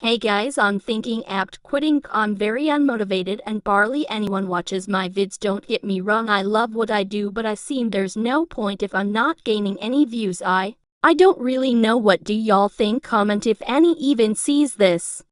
Hey guys, I'm thinking apt quitting. I'm very unmotivated and barely anyone watches my vids. Don't get me wrong, I love what I do, but I seem there's no point if I'm not gaining any views. I I don't really know what do y'all think. Comment if any even sees this.